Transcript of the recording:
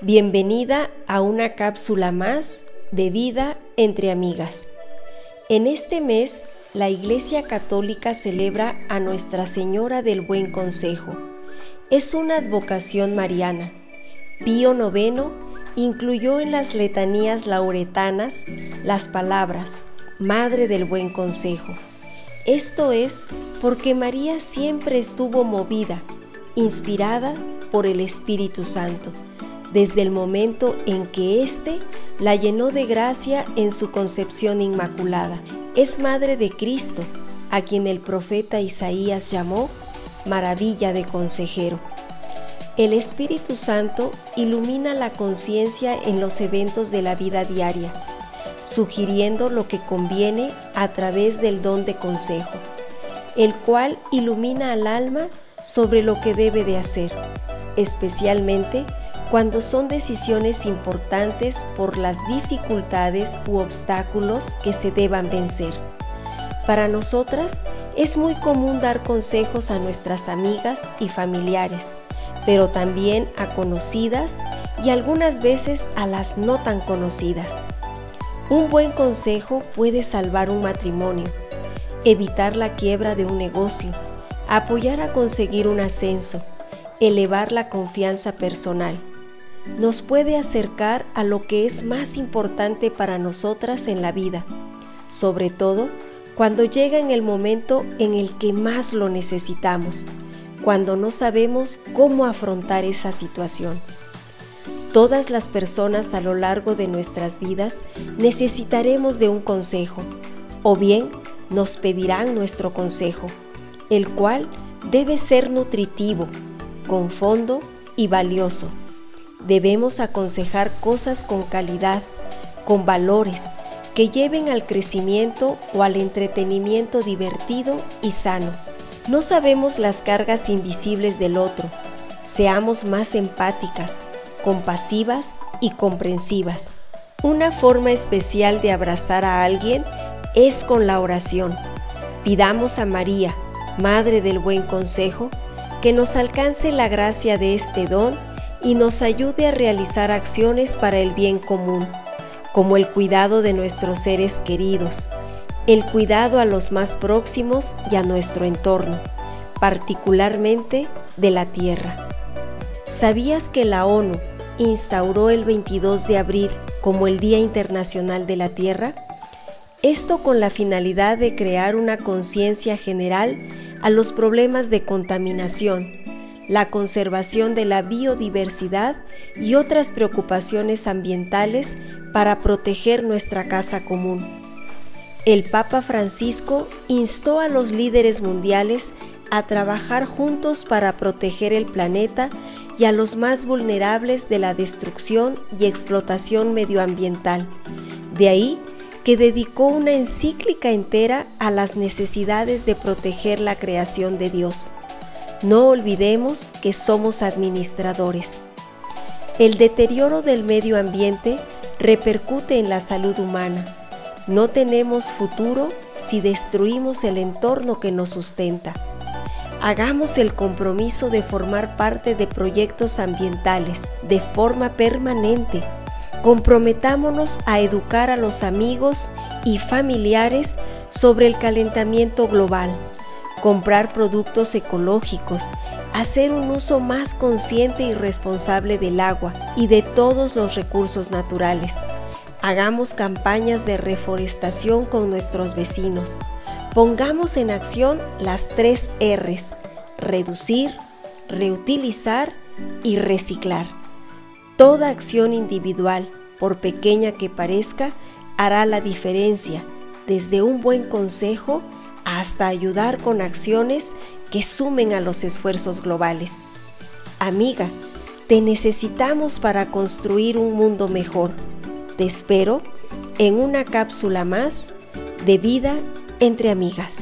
Bienvenida a una cápsula más de vida entre amigas. En este mes, la Iglesia Católica celebra a Nuestra Señora del Buen Consejo. Es una advocación mariana. Pío IX incluyó en las letanías lauretanas las palabras Madre del Buen Consejo. Esto es porque María siempre estuvo movida, inspirada por el Espíritu Santo desde el momento en que éste la llenó de gracia en su concepción inmaculada. Es madre de Cristo, a quien el profeta Isaías llamó maravilla de consejero. El Espíritu Santo ilumina la conciencia en los eventos de la vida diaria, sugiriendo lo que conviene a través del don de consejo, el cual ilumina al alma sobre lo que debe de hacer, especialmente cuando son decisiones importantes por las dificultades u obstáculos que se deban vencer. Para nosotras es muy común dar consejos a nuestras amigas y familiares, pero también a conocidas y algunas veces a las no tan conocidas. Un buen consejo puede salvar un matrimonio, evitar la quiebra de un negocio, apoyar a conseguir un ascenso, elevar la confianza personal nos puede acercar a lo que es más importante para nosotras en la vida, sobre todo cuando llega en el momento en el que más lo necesitamos, cuando no sabemos cómo afrontar esa situación. Todas las personas a lo largo de nuestras vidas necesitaremos de un consejo, o bien nos pedirán nuestro consejo, el cual debe ser nutritivo, con fondo y valioso Debemos aconsejar cosas con calidad, con valores, que lleven al crecimiento o al entretenimiento divertido y sano. No sabemos las cargas invisibles del otro. Seamos más empáticas, compasivas y comprensivas. Una forma especial de abrazar a alguien es con la oración. Pidamos a María, Madre del Buen Consejo, que nos alcance la gracia de este don y nos ayude a realizar acciones para el bien común, como el cuidado de nuestros seres queridos, el cuidado a los más próximos y a nuestro entorno, particularmente de la tierra. ¿Sabías que la ONU instauró el 22 de abril como el Día Internacional de la Tierra? Esto con la finalidad de crear una conciencia general a los problemas de contaminación, la conservación de la biodiversidad y otras preocupaciones ambientales para proteger nuestra casa común. El Papa Francisco instó a los líderes mundiales a trabajar juntos para proteger el planeta y a los más vulnerables de la destrucción y explotación medioambiental. De ahí que dedicó una encíclica entera a las necesidades de proteger la creación de Dios. No olvidemos que somos administradores. El deterioro del medio ambiente repercute en la salud humana. No tenemos futuro si destruimos el entorno que nos sustenta. Hagamos el compromiso de formar parte de proyectos ambientales de forma permanente. Comprometámonos a educar a los amigos y familiares sobre el calentamiento global comprar productos ecológicos, hacer un uso más consciente y responsable del agua y de todos los recursos naturales. Hagamos campañas de reforestación con nuestros vecinos. Pongamos en acción las tres Rs, reducir, reutilizar y reciclar. Toda acción individual, por pequeña que parezca, hará la diferencia, desde un buen consejo hasta ayudar con acciones que sumen a los esfuerzos globales. Amiga, te necesitamos para construir un mundo mejor. Te espero en una cápsula más de vida entre amigas.